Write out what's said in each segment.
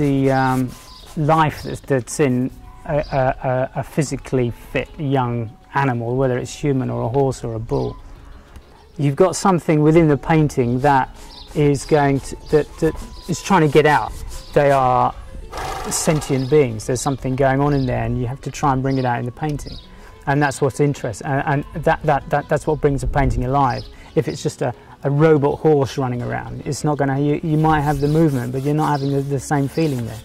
the um, life that's, that's in a, a, a, physically fit young animal, whether it's human or a horse or a bull. You've got something within the painting that is going to, that, that is trying to get out. They are sentient beings. There's something going on in there, and you have to try and bring it out in the painting. And that's what's interesting, and, and that, that, that, that's what brings a painting alive. If it's just a, a robot horse running around, it's not going to, you, you might have the movement, but you're not having the, the same feeling there.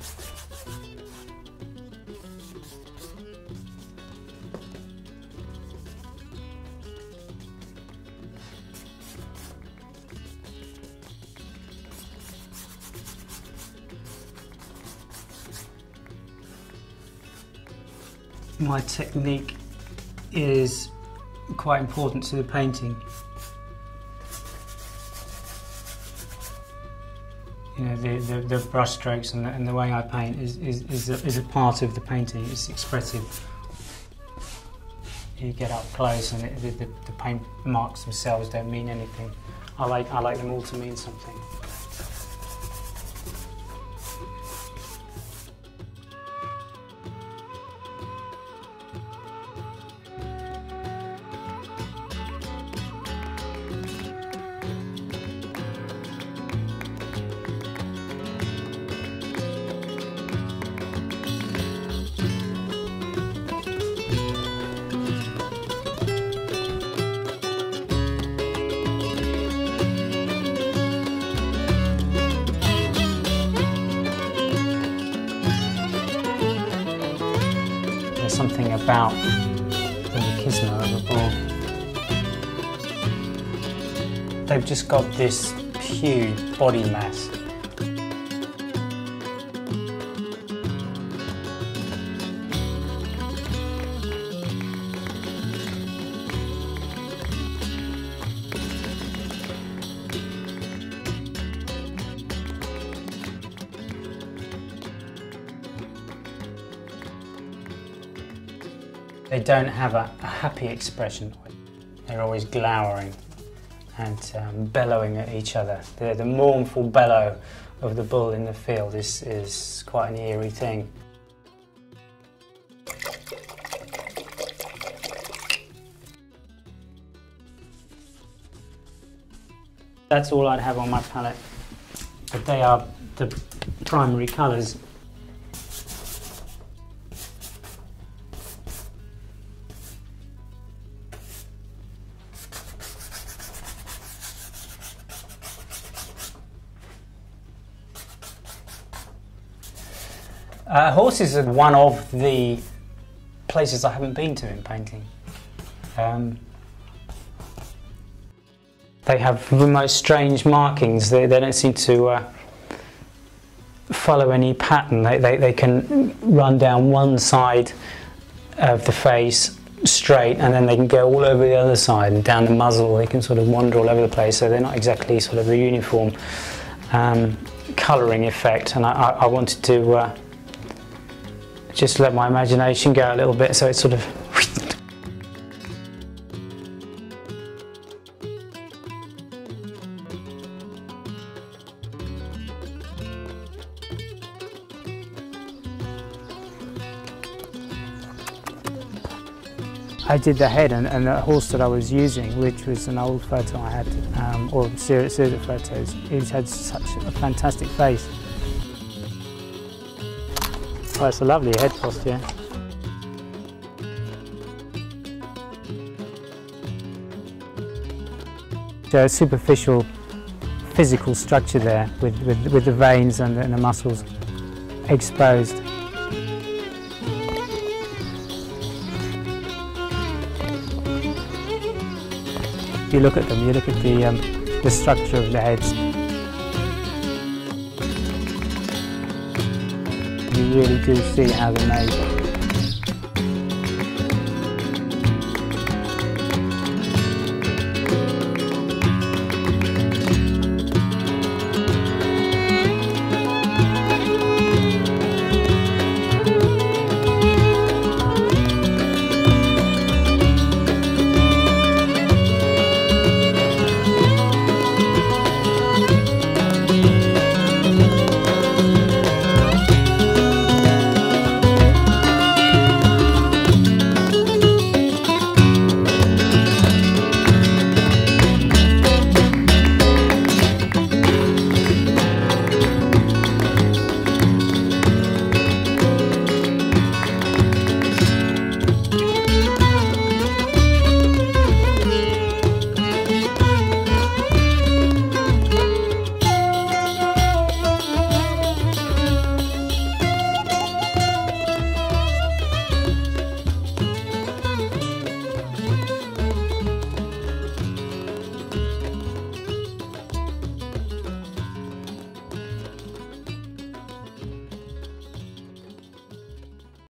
my technique is quite important to the painting. You know, the, the, the brush strokes and the, and the, way I paint is, is, is, a, is a part of the painting, it's expressive. You get up close and it, the, the, the paint marks themselves don't mean anything. I like, I like them all to mean something. Something about the. They've just got this huge body mass. They don't have a, a happy expression. They're always glowering and um, bellowing at each other. The, the mournful bellow of the bull in the field is, is quite an eerie thing. That's all I'd have on my palette, but they are the primary colours Uh, horses are one of the places I haven't been to in painting. Um, they have the most strange markings. They, they don't seem to uh, follow any pattern. They, they, they can run down one side of the face straight and then they can go all over the other side and down the muzzle. They can sort of wander all over the place. So they're not exactly sort of a uniform um, colouring effect. And I, I, wanted to uh, just let my imagination go a little bit so it's sort of I did the head and, and, the horse that I was using, which was an old photo I had, um, or series, series of photos, He's had such a fantastic face. Oh, it's a lovely head post posture. So superficial physical structure there with, with, with the veins and the, and the muscles exposed. you look at them, you look at the, um, the structure of the heads. Really do see how they're made.